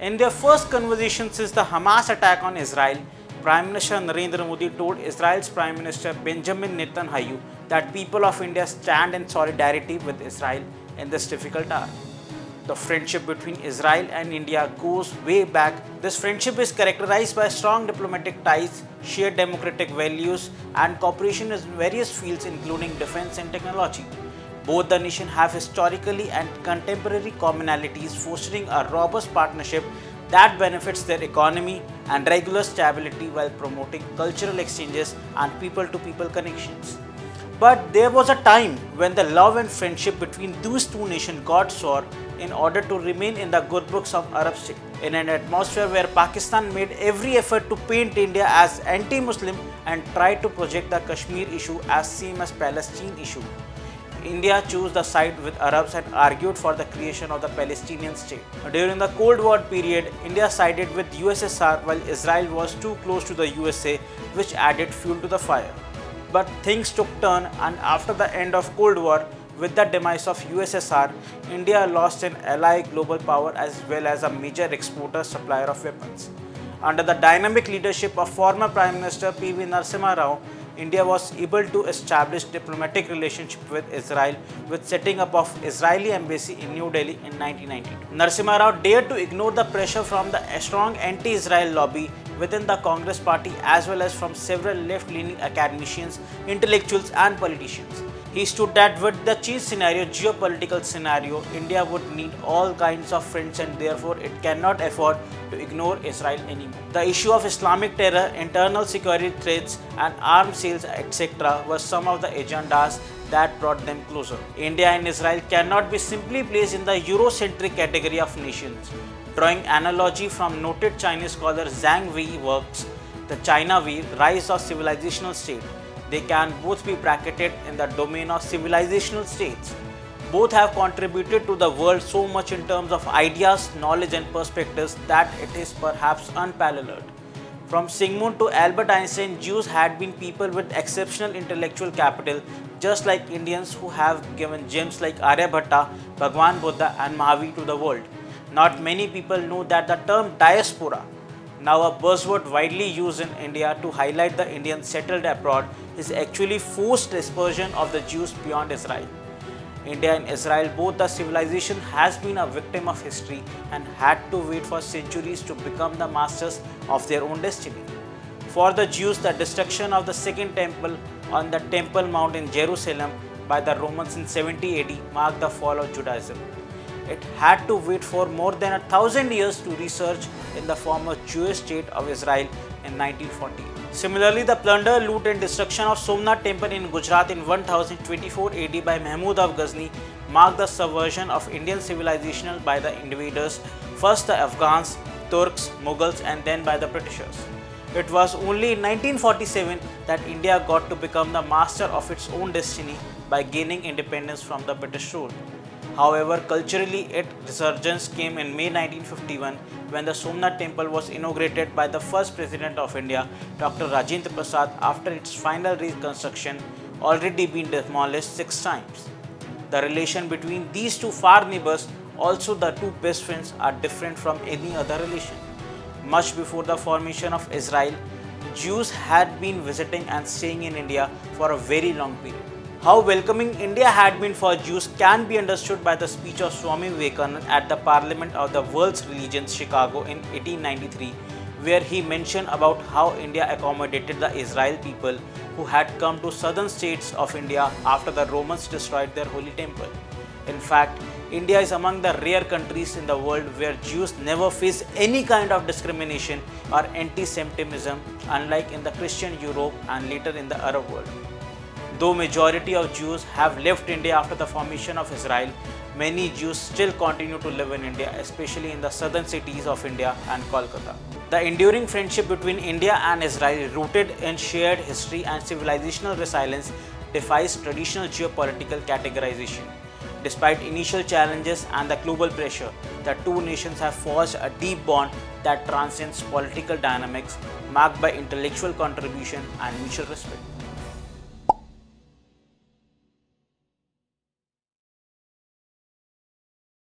In their first conversation since the Hamas attack on Israel, Prime Minister Narendra Modi told Israel's Prime Minister Benjamin Netanyahu that people of India stand in solidarity with Israel in this difficult hour. The friendship between Israel and India goes way back. This friendship is characterized by strong diplomatic ties, shared democratic values, and cooperation in various fields, including defense and technology. Both the nations have historically and contemporary commonalities, fostering a robust partnership that benefits their economy and regular stability while promoting cultural exchanges and people to people connections. But there was a time when the love and friendship between these two nations got sore in order to remain in the good books of Arab state. In an atmosphere where Pakistan made every effort to paint India as anti-Muslim and tried to project the Kashmir issue as same as Palestine issue. India chose the side with Arabs and argued for the creation of the Palestinian state. During the Cold War period, India sided with USSR while Israel was too close to the USA which added fuel to the fire. But things took turn and after the end of Cold War, with the demise of USSR, India lost an ally global power as well as a major exporter supplier of weapons. Under the dynamic leadership of former Prime Minister P.V. Narasimha Rao, India was able to establish diplomatic relationship with Israel with setting up of Israeli embassy in New Delhi in 1992. Narasimha Rao dared to ignore the pressure from the strong anti-Israel lobby within the Congress party as well as from several left-leaning academicians, intellectuals and politicians. He stood that with the change scenario, geopolitical scenario, India would need all kinds of friends and therefore it cannot afford to ignore Israel anymore. The issue of Islamic terror, internal security threats and arms sales etc. were some of the agendas that brought them closer. India and Israel cannot be simply placed in the Eurocentric category of nations. Drawing analogy from noted Chinese scholar Zhang Wei works, The China Way, Rise of Civilizational State, they can both be bracketed in the domain of civilizational states. Both have contributed to the world so much in terms of ideas, knowledge and perspectives that it is perhaps unparalleled. From Sigmund to Albert Einstein, Jews had been people with exceptional intellectual capital, just like Indians who have given gems like Aryabhatta, Bhagwan Buddha and Mahavir to the world. Not many people know that the term diaspora, now a buzzword widely used in India to highlight the Indians settled abroad, is actually forced dispersion of the Jews beyond Israel. India and Israel, both the civilization has been a victim of history and had to wait for centuries to become the masters of their own destiny. For the Jews, the destruction of the second temple on the Temple Mount in Jerusalem by the Romans in 70 AD marked the fall of Judaism. It had to wait for more than a thousand years to research in the former Jewish state of Israel in 1940. Similarly, the plunder, loot and destruction of Somnath temple in Gujarat in 1024 AD by Mahmud of Ghazni marked the subversion of Indian civilization by the invaders, first the Afghans, Turks, Mughals and then by the Britishers. It was only in 1947 that India got to become the master of its own destiny by gaining independence from the British rule. However, culturally, its resurgence came in May 1951 when the Somnath temple was inaugurated by the first president of India, Dr. Rajendra Prasad, after its final reconstruction already been demolished six times. The relation between these two far neighbors, also the two best friends, are different from any other relation. Much before the formation of Israel, Jews had been visiting and staying in India for a very long period. How welcoming India had been for Jews can be understood by the speech of Swami Vivekananda at the Parliament of the World's Religions, Chicago in 1893, where he mentioned about how India accommodated the Israel people who had come to southern states of India after the Romans destroyed their holy temple. In fact, India is among the rare countries in the world where Jews never face any kind of discrimination or anti-Semitism unlike in the Christian Europe and later in the Arab world. Though majority of Jews have left India after the formation of Israel, many Jews still continue to live in India, especially in the southern cities of India and Kolkata. The enduring friendship between India and Israel, rooted in shared history and civilizational resilience, defies traditional geopolitical categorization. Despite initial challenges and the global pressure, the two nations have forged a deep bond that transcends political dynamics, marked by intellectual contribution and mutual respect.